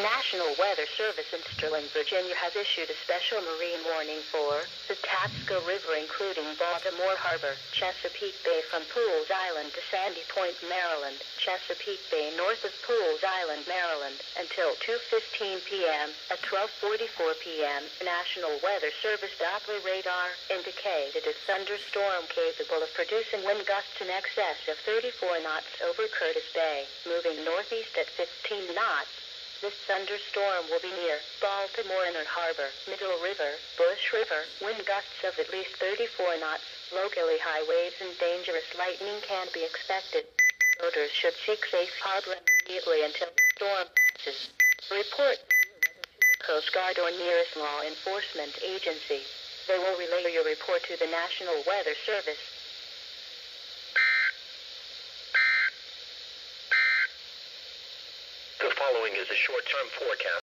National Weather Service in Sterling, Virginia has issued a special marine warning for the Patapsco River including Baltimore Harbor, Chesapeake Bay from Pooles Island to Sandy Point, Maryland, Chesapeake Bay north of Pooles Island, Maryland, until 2.15 p.m. At 12.44 p.m., National Weather Service Doppler radar indicated a thunderstorm capable of producing wind gusts in excess of 34 knots over Curtis Bay, moving northeast at 15 knots. This thunderstorm will be near Baltimore Inner Harbor, Middle River, Bush River. Wind gusts of at least 34 knots. Locally high waves and dangerous lightning can be expected. Boaters should seek safe harbor immediately until the storm passes. Report to the Coast Guard or nearest law enforcement agency. They will relay your report to the National Weather Service. The following is a short-term forecast.